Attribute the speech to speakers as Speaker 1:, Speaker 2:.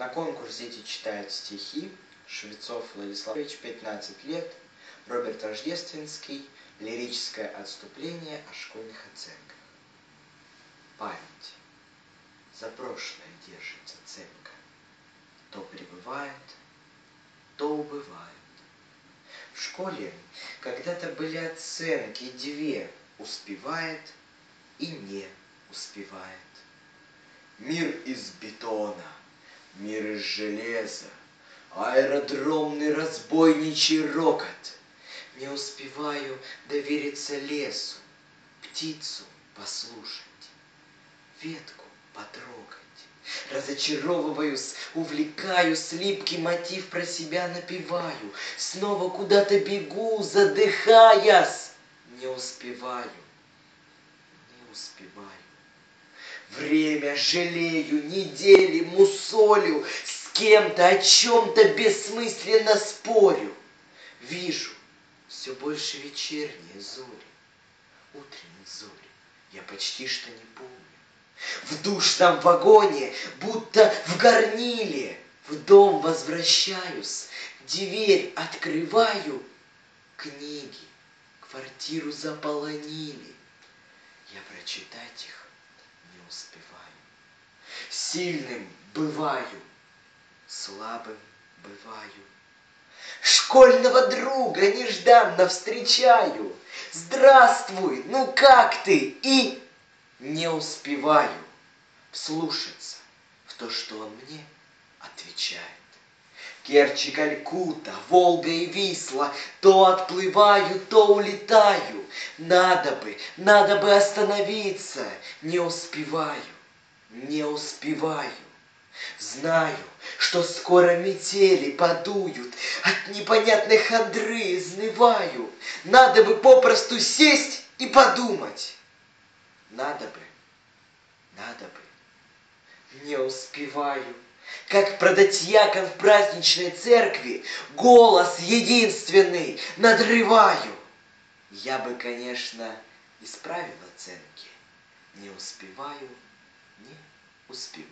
Speaker 1: На конкурс дети читают стихи. Швецов Владиславович, 15 лет. Роберт Рождественский. Лирическое отступление о школьных оценках. Память. За прошлое держится цепка. То пребывает, то убывает. В школе когда-то были оценки две. Успевает и не успевает. Мир из бетона, мир из железа, Аэродромный разбойничий рокот. Не успеваю довериться лесу, Птицу послушать, ветку потрогать. Разочаровываюсь, увлекаюсь, липкий мотив про себя напеваю. Снова куда-то бегу, задыхаясь. Не успеваю, не успеваю. Время жалею, недели мусолю, С кем-то о чем-то бессмысленно спорю. Вижу все больше вечерние зори, Утренние зори я почти что не помню. В душном вагоне, будто в горниле, В дом возвращаюсь, дверь открываю, Книги квартиру заполонили. Я прочитать их не успеваю. Сильным бываю, слабым бываю. Школьного друга нежданно встречаю. Здравствуй, ну как ты? И не успеваю вслушаться в то, что он мне отвечает. Керчи, Калькута, Волга и Висла, то отплываю, то улетаю. Надо бы, надо бы остановиться, не успеваю, не успеваю. Знаю, что скоро метели подуют, от непонятной хандры изнываю. Надо бы попросту сесть и подумать. Надо бы, надо бы, не успеваю. Как продатьякон в праздничной церкви голос единственный надрываю. Я бы, конечно, исправил оценки. Не успеваю, не успеваю.